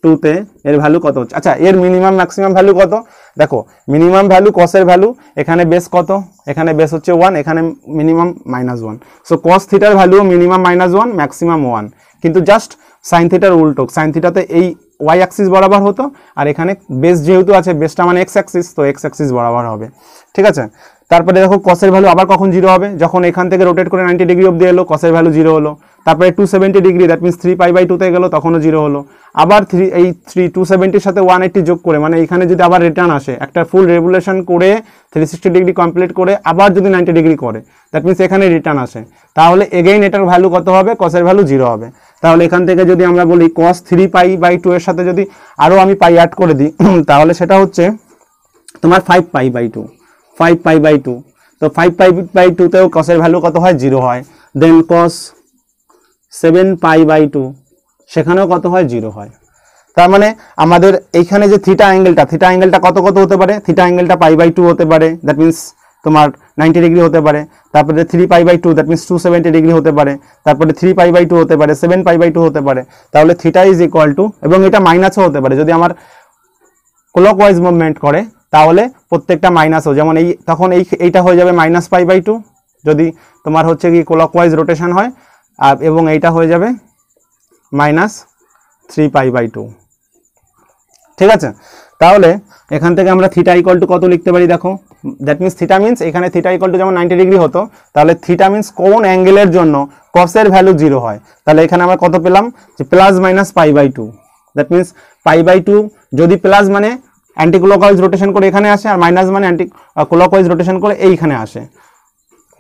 টুতে এর ভ্যালু কত হচ্ছে? আচ্ছা এর মিনিমাম ম্যাক্সিমাম ভ্যালু কত? দেখো মিনিমাম ভ্যালু কসের ভ্যালু এখানে বেস কত? এখানে বেস হচ্ছে ওয়ান এখানে minimum minus one so cos থিটার value minimum minus one maximum one কিন্তু জাস্ট সাইন থিটার উল্টো সাইন থিটাতে এই ওয়াই অ্যাক্সিস বরাবর হতো, আর এখানে বেস যেহেতু আছে বেসটা মানে এক্স অ্যাক্সিস তো এক্স অ্যাক্সিস বরাবর হবে। ঠিক আছে? তারপরে দেখো কসের ভ্যালু আবার কখন জিরো হবে? যখন এখান থেকে রোটেট করে নাইনটি ডিগ্রি অব্দি এলো কসের ভ্যালু জিরো হলো। তারপরে two seventy degree that means three pi by টুতে গেলো, তখনও জিরো হলো। আবার থ্রি এই থ্রি টু সেভেন্টির সাথে ওয়ান এইটটি যোগ করে মানে এখানে যদি আবার রিটার্ন আসে, একটা ফুল রেগুলেশন করে থ্রি সিক্সটি ডিগ্রি কমপ্লিট করে আবার যদি নাইনটি ডিগ্রি করে দ্যাট মিনস এখানে রিটার্ন আসে। তাহলে এগেইন এটার ভ্যালু কত হবে? কসের ভ্যালু জিরো হবে। তাহলে এখান থেকে যদি আমরা বলি cos three pi by two এর সাথে যদি আরও আমি পাই অ্যাড করে দিই, তাহলে সেটা হচ্ছে তোমার five pi by two five pi by two তো ফাইভ পাই বাই টুতেও কসের ভ্যালু কত হয়? জিরো হয়। Then cos seven pi by two সেখানেও কত হয়? জিরো হয়। তার মানে আমাদের এইখানে যে থিটা অ্যাঙ্গেলটা থিটা অ্যাঙ্গেলটা কত কত হতে পারে? থিটা অ্যাঙ্গেলটা পাই বাই টু হতে পারে। দ্যাট মিনস তোমার নাইনটি ডিগ্রি হতে পারে। তারপরে three pi by two that means two seventy degree হতে পারে। তারপরে থ্রি পাই বাই টু হতে পারে সেভেন পাই বাই টু হতে পারে। তাহলে থিটা ইজ ইকুয়াল টু এবং এটা মাইনাসও হতে পারে। যদি আমার ক্লক ওয়াইজ মুভমেন্ট করে তাহলে প্রত্যেকটা মাইনাসও যেমন এই, তখন এই, এইটা হয়ে যাবে মাইনাস পাই বাই টু যদি তোমার হচ্ছে কি ক্লক ওয়াইজ রোটেশন হয়, আর, এবং এইটা হয়ে যাবে minus three pi by two ঠিক আছে? তাহলে এখান থেকে আমরা থিটা ইকুয়াল টু কত লিখতে পারি দেখো? দ্যাট মিনস থিটা মিনস এখানে থিটা ইকুয়াল টু যেমন নাইনটি ডিগ্রি হতো, তাহলে থিটা মিনস কোন অ্যাঙ্গেলের জন্য কসের ভ্যালু জিরো হয়? তাহলে এখানে আমরা কত পেলাম? যে plus minus pi by two that means pi by two যদি প্লাস মানে অ্যান্টি ক্লকওয়াইজ রোটেশন করে এখানে আসে আর মাইনাস মানে অ্যান্টি ক্লকওয়াইজ রোটেশন করে এইখানে আসে।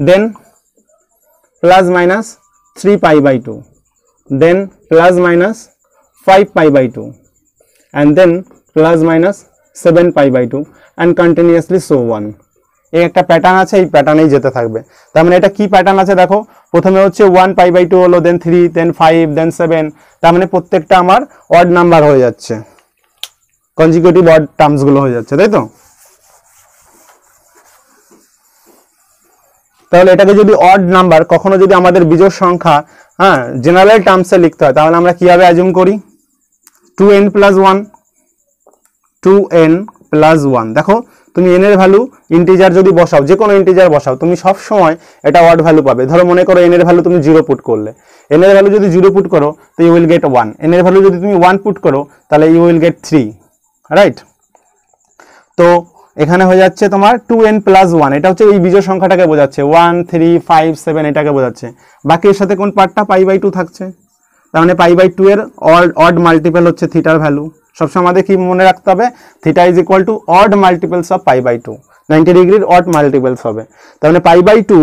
Then plus minus three pi by two then plus minus five pi by two and then plus minus seven pi by two and continuously so on এই একটা প্যাটার্ন আছে, এই প্যাটার্নেই যেতে থাকবে। তার মানে এটা কি প্যাটার্ন আছে দেখো? প্রথমে হচ্ছে ওয়ান পাই বাই টু হলো then three then five then seven তার মানে প্রত্যেকটা আমার অড নাম্বার হয়ে যাচ্ছে। কনজিকিউটিভ অড টার্মসগুলো হয়ে যাচ্ছে তাই তো তাহলে এটাকে যদি অড নাম্বার কখনো যদি আমাদের বিজোড় সংখ্যা হ্যাঁ জেনারেল টার্মসে লিখতে হয়, তাহলে আমরা কীভাবে অ্যাজুম করি? Two n plus one two n plus one দেখো, তুমি এন এর ভ্যালু ইন্টিজার যদি বসাও যে কোনো ইন্টিজার বসাও, তুমি সব সময় এটা অড ভ্যালু পাবে। ধরো, মনে করো এন এর ভ্যালু তুমি জিরো পুট করলে। এন এর ভ্যালু যদি জিরো পুট করো, তো you will get one n এর ভ্যালু যদি তুমি ওয়ান পুট করো, তাহলে you will get three right তো এখানে হয়ে যাচ্ছে তোমার টু এন প্লাস ওয়ান এটা হচ্ছে এই বিজয় সংখ্যাটাকে বোঝাচ্ছে। ওয়ান থ্রি ফাইভ সেভেন এটাকে বোঝাচ্ছে। বাকি এর সাথে কোন পার্টটা পাই বাই টু থাকছে। তার মানে পাই বাই টু এর অড অড মাল্টিপেল হচ্ছে থিটার ভ্যালু সবসময় আমাদের কি মনে রাখতে হবে? Theta is equal to odd multiples of pi by two ninety ডিগ্রির অড মাল্টিপেলস হবে। তার মানে pi by two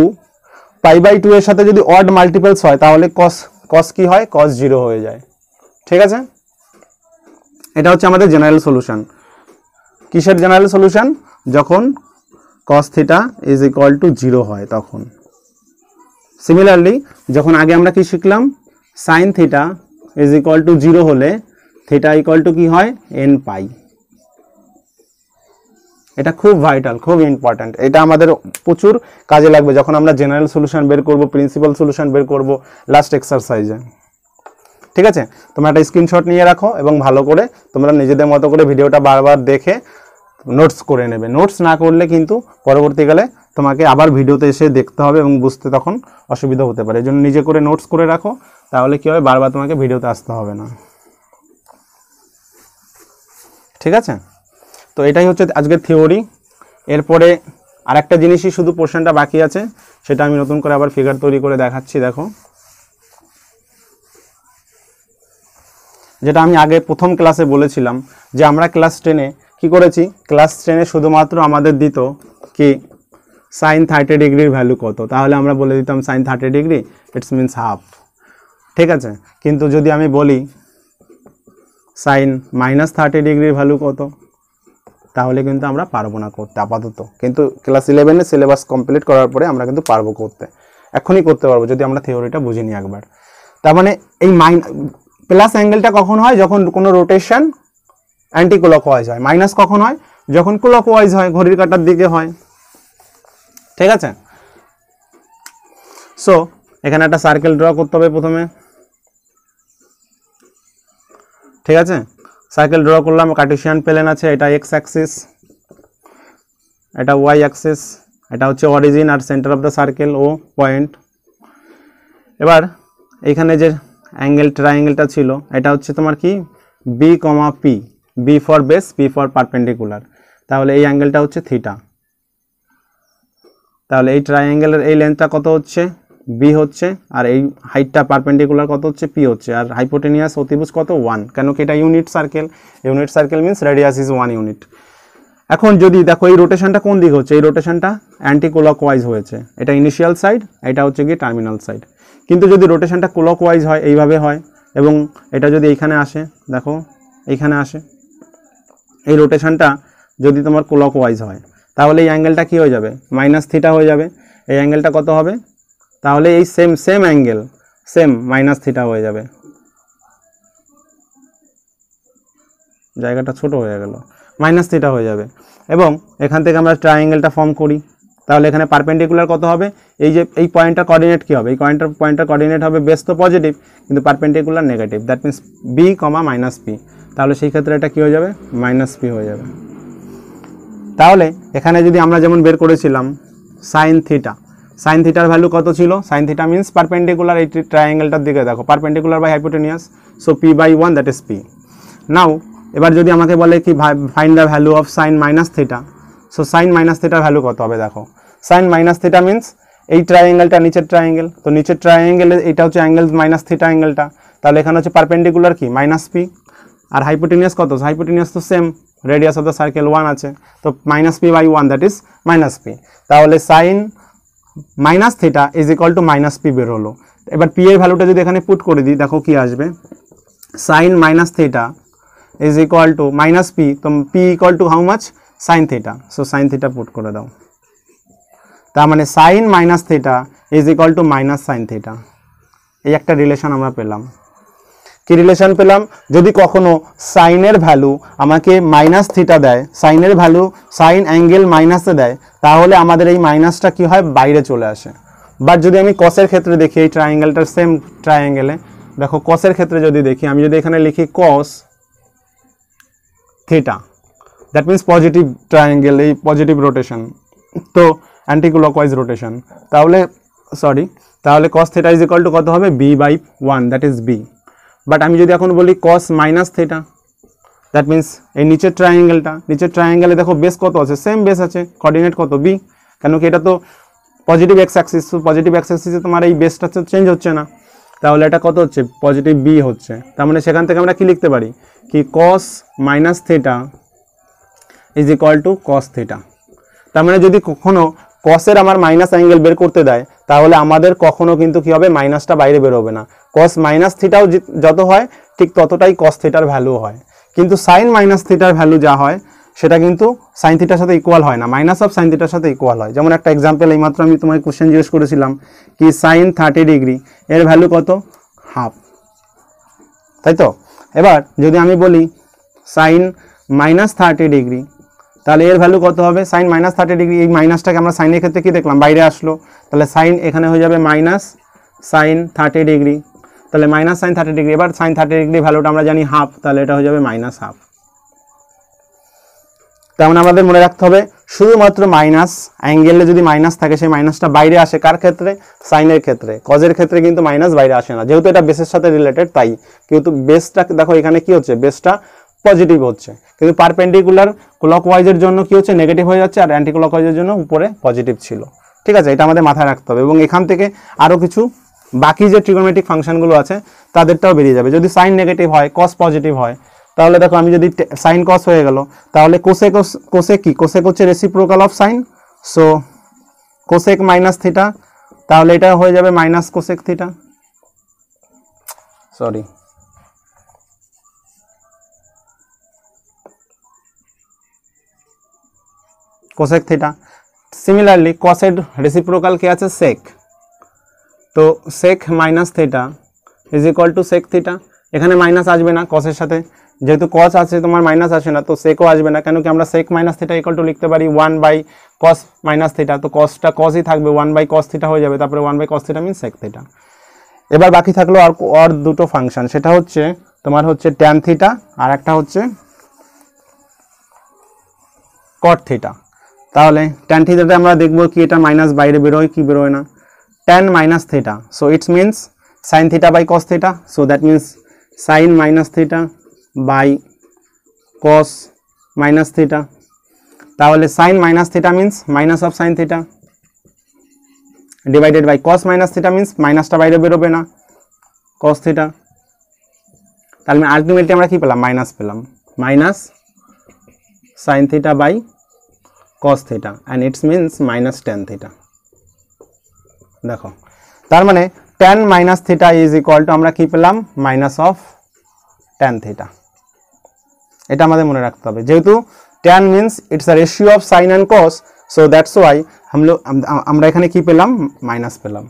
pi by two এর সাথে যদি অড মাল্টিপেলস হয়, তাহলে কস কস কি হয়? কস জিরো হয়ে যায়। ঠিক আছে? এটা হচ্ছে আমাদের জেনারেল সলিউশন কিসের জেনারেল সলিউশন যখন cos theta is equal to zero হয় তখন। সিমিলারলি যখন আগে আমরা কি শিখলাম? Sine theta is equal to zero হলে থিটা ইকুয়াল টু কি হয়? এন পাই এটা খুব ভাইটাল খুব ইম্পর্ট্যান্ট এটা আমাদের প্রচুর কাজে লাগবে যখন আমরা জেনারেল সলিউশন বের করব প্রিন্সিপাল সলিউশন বের করব লাস্ট এক্সারসাইজে ঠিক আছে? তোমরা একটা স্ক্রিনশট নিয়ে রাখো এবং ভালো করে তোমরা নিজেদের মতো করে ভিডিওটা বারবার দেখে নোটস করে নেবে। নোটস না করলে কিন্তু পরবর্তীকালে তোমাকে আবার ভিডিওতে এসে দেখতে হবে এবং বুঝতে তখন অসুবিধা হতে পারে। এই জন্য নিজে করে নোটস করে রাখো, তাহলে কী হবে বারবার তোমাকে ভিডিওতে আসতে হবে না। ঠিক আছে? তো এটাই হচ্ছে আজকের থিওরি এরপরে আরেকটা জিনিসই শুধু পোর্শনটা বাকি আছে, সেটা আমি নতুন করে আবার ফিগার তৈরি করে দেখাচ্ছি, দেখো। যেটা আমি আগে প্রথম ক্লাসে বলেছিলাম যে আমরা ক্লাস টেনে কি করেছি? ক্লাস টেনে শুধুমাত্র আমাদের দিত কি? সাইন থার্টি ডিগ্রির ভ্যালু কত? তাহলে আমরা বলে দিতাম sine thirty degree it's means half ঠিক আছে? কিন্তু যদি আমি বলি সাইন মাইনাস থার্টি ডিগ্রির ভ্যালু কত? তাহলে কিন্তু আমরা পারব না করতে, আপাতত। কিন্তু ক্লাস ইলেভেনে সিলেবাস কমপ্লিট করার পরে আমরা কিন্তু পারব করতে। এখনই করতে পারব, যদি আমরা থিওরিটা বুঝে নিই একবার। তার মানে এই মাইন প্লাস অ্যাঙ্গেলটা কখন হয়? যখন কোনো রোটেশন অ্যান্টি ক্লকওয়াইজ হয়। মাইনাস কখন হয়? যখন ক্লকওয়াইজ হয়, ঘড়ির কাটার দিকে হয়। ঠিক আছে? সো এখানে একটা সার্কেল ড্র করতে হবে প্রথমে। ঠিক আছে? সার্কেল ড্র করলাম কার্টেশিয়ান প্লেন আছে, এটা এক্স অ্যাক্সিস এটা ওয়াই অ্যাক্সিস এটা হচ্ছে origin R centre of the circle O point এবার এইখানে যে অ্যাঙ্গেল ট্রায়াঙ্গেলটা ছিল, এটা হচ্ছে তোমার কি? B comma P B for base P for perpendicular তাহলে এই অ্যাঙ্গেলটা হচ্ছে থিটা তাহলে এই ট্রায়াঙ্গেলের এই লেন্থটা কত হচ্ছে? বি হচ্ছে, আর এই হাইটটা পারপেন্ডিকুলার কত হচ্ছে? পি হচ্ছে। আর হাইপোটেনিয়াস অতিভুজ কত? ওয়ান কেন কি এটা unit circle unit circle means radius is one unit এখন যদি দেখো এই রোটেশনটা কোন দিকে হচ্ছে? এই রোটেশনটা অ্যান্টি ক্লকওয়াইজ হয়েছে। এটা ইনিশিয়াল সাইড এটা হচ্ছে গিয়ে টার্মিনাল সাইড কিন্তু যদি রোটেশনটা ক্লকওয়াইজ হয়, এইভাবে হয়, এবং এটা যদি এইখানে আসে, দেখো, এইখানে আসে, এই রোটেশনটা যদি তোমার ক্লক ওয়াইজ হয়, তাহলে এই অ্যাঙ্গেলটা কী হয়ে যাবে? মাইনাস থিটা হয়ে যাবে। এই অ্যাঙ্গেলটা কত হবে? তাহলে এই same same angle same minus theta হয়ে যাবে। জায়গাটা ছোট হয়ে গেল। মাইনাস থিটা হয়ে যাবে। এবং এখান থেকে আমরা ট্রায়াঙ্গেলটা ফর্ম করি। তাহলে এখানে পারপেন্ডিকুলার কত হবে? এই যে, এই পয়েন্টটার কোঅর্ডিনেট কী হবে? এই পয়েন্টটার পয়েন্টটার কোঅর্ডিনেট হবে বেস তো পজিটিভ কিন্তু perpendicular negative that means B comma minus P তাহলে সেই ক্ষেত্রে এটা কী হয়ে যাবে? মাইনাস পি হয়ে যাবে। তাহলে এখানে যদি আমরা যেমন বের করেছিলাম সাইন থিটা সাইন থিটার ভ্যালু কত ছিল? সাইন থিটা মিন্স পারপেন্ডিকুলার এই ট্রায়াঙ্গেলটার দিকে। দেখো perpendicular by hypotenuse so P by one that is P now এবার যদি আমাকে বলে কি find the value of sine minus theta so sine minus থিটার ভ্যালু কত হবে দেখো? সাইন মাইনাস থিটা মিন্স এই ট্রায়াঙ্গেলটা নিচের ট্রায়াঙ্গেল তো নিচের ট্রায়াঙ্গেলে এটা হচ্ছে অ্যাঙ্গেল মাইনাস থিটা অ্যাঙ্গেলটা তাহলে এখানে হচ্ছে পারপেন্ডিকুলার কি? মাইনাস পি আর হাইপোটেনিয়াস কত? হাইপোটেনিয়াস তো same radius of the circle one আছে। তো minus P by one that is minus P তাহলে sine minus theta is equal to minus P বের হলো এবার পি এর ভ্যালুটা যদি এখানে পুট করে দিই, দেখো কি আসবে? Sine minus theta is equal to minus P তো P equal to how much sine theta so sine theta put করে দাও। তার মানে sine minus theta is equal to minus sine theta এই একটা রিলেশন আমরা পেলাম। কি রিলেশন পেলাম? যদি কখনো সাইনের ভ্যালু আমাকে মাইনাস থিটা দেয় সাইনের ভ্যালু সাইন অ্যাঙ্গেল মাইনাসে দেয়, তাহলে আমাদের এই মাইনাসটা কি হয়? বাইরে চলে আসে। বাট যদি আমি কসের ক্ষেত্রে দেখি, এই ট্রায়াঙ্গেলটার সেম ট্রায়াঙ্গেলে দেখো কসের ক্ষেত্রে যদি দেখি, আমি যদি এখানে লিখি cos theta that means positive triangle এই পজিটিভ রোটেশন তো অ্যান্টি ক্লকওয়াইজ রোটেশন তাহলে সরি তাহলে cos theta is equal to কত হবে? B by one that is B but আমি যদি এখন বলি cos minus theta that means এই নিচের ট্রায়াঙ্গেলটা নিচের ট্রায়াঙ্গেলে দেখো বেস কত আছে? সেম বেস আছে। কোঅর্ডিনেট কত? বি কেন কি এটা তো positive X axis positive X অ্যাক্সিসে তোমার এই বেসটা চেঞ্জ হচ্ছে না। তাহলে এটা কত হচ্ছে? পজিটিভ বি হচ্ছে। তার মানে সেখান থেকে আমরা কি লিখতে পারি? কি cos minus theta is equal to cos theta তার মানে যদি কখনো কসের আমার মাইনাস অ্যাঙ্গেল বের করতে দেয়, তাহলে আমাদের কখনো কিন্তু কি হবে? মাইনাসটা বাইরে বেরোবে না। কস মাইনাস থিটাও যত হয়, ঠিক ততটাই কস থিটার ভ্যালু হয়। কিন্তু সাইন মাইনাস থিটার ভ্যালু যা হয়, সেটা কিন্তু সাইন থিটার সাথে ইকুয়াল হয় না। মাইনাস অফ সাইন থিটার সাথে ইকুয়াল হয়। যেমন একটা এক্সাম্পল এইমাত্র আমি তোমায় কোশ্চেন জিজ্ঞেস করেছিলাম কি সাইন থার্টি ডিগ্রি এর ভ্যালু কত? হাফ তাই তো? এবার যদি আমি বলি সাইন মাইনাস থার্টি ডিগ্রি তাহলে এর ভ্যালু কত হবে? সাইন মাইনাস থার্টি ডিগ্রি এই মাইনাসটাকে আমরা সাইনের ক্ষেত্রে কি দেখলাম? বাইরে আসলো। তাহলে সাইন এখানে হয়ে যাবে মাইনাস সাইন থার্টি ডিগ্রি তাহলে মাইনাস সাইন থার্টি ডিগ্রি এবার সাইন থার্টি ডিগ্রি ভ্যালুটা আমরা জানি হাফ তাহলে এটা হয়ে যাবে মাইনাস হাফ তেমন আমাদের মনে রাখতে হবে, শুধুমাত্র মাইনাস অ্যাঙ্গেলে যদি মাইনাস থাকে, সেই মাইনাসটা বাইরে আসে কার ক্ষেত্রে? সাইনের ক্ষেত্রে। কজের ক্ষেত্রে কিন্তু মাইনাস বাইরে আসে না। যেহেতু এটা বেসের সাথে রিলেটেড তাই। কিন্তু বেসটা দেখো এখানে কি হচ্ছে? বেসটা পজিটিভ হচ্ছে। কিন্তু পারপেন্ডিকুলার ক্লকওয়াইজের জন্য কি হচ্ছে? নেগেটিভ হয়ে যাচ্ছে আর অ্যান্টি ক্লকওয়াইজের জন্য উপরে পজিটিভ ছিল। ঠিক আছে, এটা আমাদের মাথায় রাখতে হবে। এবং এখান থেকে আরও কিছু বাকি যে ট্রিগোমেট্রিক ফাংশনগুলো আছে, তাদেরটাও বেরিয়ে যাবে। যদি সাইন নেগেটিভ হয় কস পজিটিভ হয়, তাহলে দেখো আমি যদি সাইন কস হয়ে গেল, তাহলে কোসেক কোসেক কি? কোসেক হচ্ছে reciprocal of sine so cosec minus theta তাহলে এটা হয়ে যাবে minus cosec theta sorry cosec theta similarly কসের reciprocal কি আছে? সেক তো sec minus theta is equal to sec theta এখানে মাইনাস আসবে না কসের সাথে। যেহেতু কস আছে, তোমার মাইনাস আসে না, তো সেকও আসবে না। কেন কি আমরা sec minus theta equal to লিখতে পারি? One by cos minus theta তো কসটা কসই থাকবে ওয়ান বাই কস থিটা হয়ে যাবে। তারপরে one by cos theta mean sec theta এবার বাকি থাকল আর আর দুটো ফাংশন সেটা হচ্ছে, তোমার হচ্ছে ট্যান থিটা আর একটা হচ্ছে কট থিটা তাহলে ট্যান থিটাতে আমরা দেখব কি এটা মাইনাস বাইরে বেরোয়, কি বেরোয় না। Tan minus theta so it's means sine theta by cos theta so that means sine minus theta by cos minus theta তাহলে sine minus theta means minus of sine theta divided by cos minus theta means মাইনাসটা বাইরে বেরোবে না cos theta তাহলে ultimately আমরা কি পেলাম? Minus পেলাম। Minus sine theta by cos theta and it means minus tan theta দেখো তার মানে tan minus theta is equal to আমরা কি পেলাম minus of tan theta এটা আমাদের মনে রাখতে হবে যেহেতু tan means it's a ratio of sin and cos so that's why আমরা আমরা এখানে কি পেলাম মাইনাস পেলাম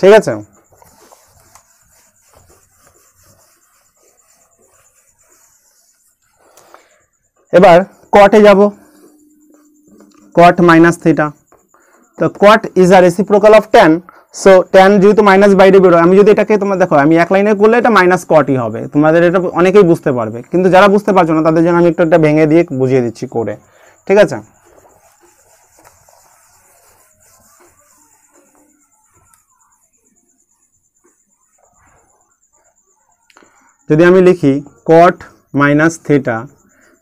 ঠিক আছে এবার কটে যাব cot minus theta. তো cot is a reciprocal of tan. So tan যেহেতু মাইনাস বাইরে বেরোয়, আমি যদি এটাকে তোমার দেখো, আমি এক লাইনে করলে এটা মাইনাস কটই হবে। তোমাদের এটা অনেকেই বুঝতে পারবে। কিন্তু যারা বুঝতে পারছ না, তাদের জন্য আমি একটু এটা ভেঙে দিয়ে বুঝিয়ে দিচ্ছি করে ঠিক আছে? যদি আমি লিখি cot minus theta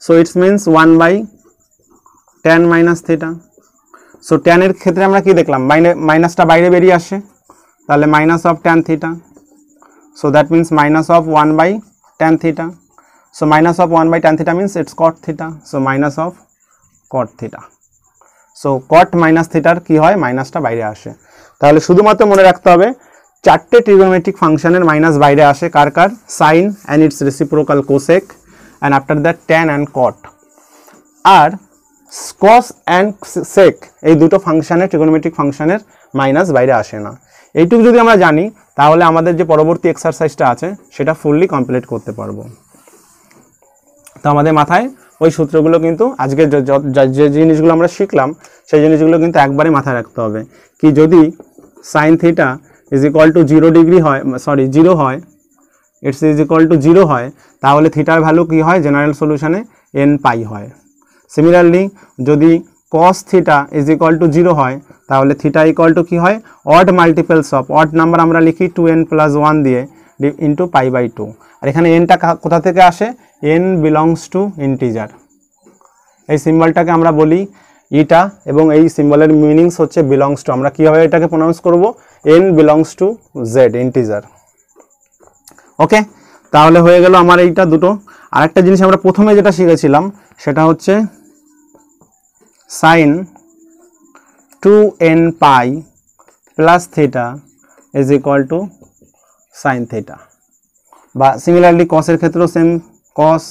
so it's means one by tan minus theta so ট্যানের ক্ষেত্রে আমরা কি দেখলাম? মাইনে মাইনাসটা বাইরে বেরিয়ে আসে। তাহলে minus of tan theta so that means minus of one by tan theta so minus of one by tan theta means it's cot theta so minus of cot theta so cot minus থিটার কি হয়? মাইনাসটা বাইরে আসে। তাহলে শুধুমাত্র মনে রাখতে হবে, চারটে ট্রিগোমেট্রিক ফাংশনের মাইনাস বাইরে আসে। কার কার? Sine and it's reciprocal cosec and after that tan and cot আর স্কস অ্যান্ড সেক এই দুটো ফাংশানের ট্রিগোনোমেট্রিক ফাংশানের মাইনাস বাইরে আসে না। এইটুকু যদি আমরা জানি, তাহলে আমাদের যে পরবর্তী এক্সারসাইজটা আছে, সেটা ফুললি কমপ্লিট করতে পারব। তো আমাদের মাথায় ওই সূত্রগুলো কিন্তু আজকে যে জিনিসগুলো আমরা শিখলাম, সেই জিনিসগুলো কিন্তু একবারে মাথায় রাখতে হবে। কি যদি sine theta is equal to zero degree হয় সরি জিরো হয় it's is equal to zero হয়, তাহলে থিটার ভ্যালু কী হয়? জেনারেল সলিউশানে এন পাই হয়। সিমিলারলি যদি cos theta is equal to zero হয়, তাহলে থিটা ইকুয়াল টু কী হয়? Odd multiples of odd number আমরা লিখি টু এন প্লাস ওয়ান দিয়ে ইন্টু পাই বাই টু আর এখানে এনটা কোথা থেকে আসে? এন বিলংস টু ইন্টিজার এই সিম্বলটাকে আমরা বলি ইটা এবং এই সিম্বলের মিনিংস হচ্ছে বিলংস টু আমরা কীভাবে এটাকে প্রনাউন্স করব? N belongs to Z integer okay তাহলে হয়ে গেল আমার এইটা দুটো। আরেকটা জিনিস আমরা প্রথমে যেটা শিখেছিলাম, সেটা হচ্ছে sine two n pi plus theta is equal to sine theta বা সিমিলারলি কসের ক্ষেত্রেও same cos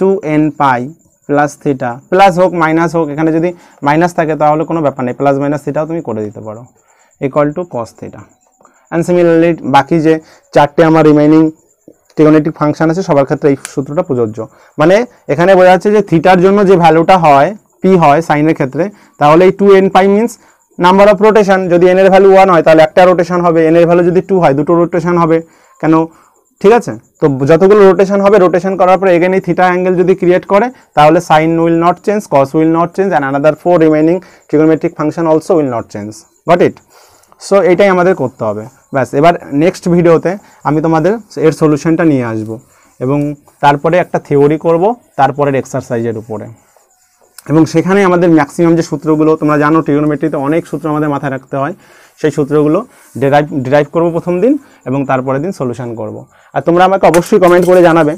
two n pi plus theta plus হোক মাইনাস হোক, এখানে যদি মাইনাস থাকে তাহলে কোনো ব্যাপার নেই প্লাস মাইনাস থিটাও তুমি করে দিতে পারো equal to cos theta and similarly বাকি যে চারটে আমার রিমেইনিং ট্রিগোনেটিক ফাংশন আছে, সবার ক্ষেত্রে এই সূত্রটা প্রযোজ্য। মানে এখানে বোঝা যাচ্ছে যে থিটার জন্য যে ভ্যালুটা হয় পি হয় সাইনের ক্ষেত্রে, তাহলে এই two n pi means number of rotation যদি এন এর ভ্যালু ওয়ান হয়, তাহলে একটা রোটেশন হবে এন এর ভ্যালু যদি টু হয়, দুটো রোটেশন হবে। কেন? ঠিক আছে? তো যতগুলো রোটেশন হবে রোটেশন করার পর এগেন এই থিটা অ্যাঙ্গেল যদি ক্রিয়েট করে, তাহলে sine will not change cos will not change and another four remaining trigonometric function also will not change got it so এটাই আমাদের করতে হবে। ব্যাস, এবার নেক্সট ভিডিওতে আমি তোমাদের এর সলিউশনটা নিয়ে আসব, এবং তারপরে একটা থিওরি করব, তারপরের এক্সারসাইজের উপরে। এবং সেখানে আমাদের ম্যাক্সিমাম যে সূত্রগুলো, তোমরা জানো ট্রিগোনোমেট্রিতে অনেক সূত্র আমাদের মাথায় রাখতে হয়। সেই সূত্রগুলো ডেরাইভ ডিরাইভ করব প্রথম দিন এবং তারপরের দিন সলিউশন করব। আর তোমরা আমাকে অবশ্যই কমেন্ট করে জানাবে।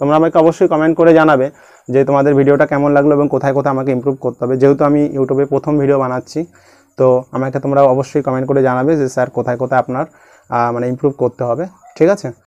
তোমরা আমাকে অবশ্যই কমেন্ট করে জানাবে যে তোমাদের ভিডিওটা কেমন লাগল এবং কোথায় কোথায় আমাকে ইমপ্রুভ করতে হবে। যেহেতু আমি ইউটিউবে প্রথম ভিডিও বানাচ্ছি, তো আমাকে তোমরা অবশ্যই কমেন্ট করে জানাবে যে, স্যার, কোথায় কোথায় আপনার মানে ইমপ্রুভ করতে হবে? ঠিক আছে?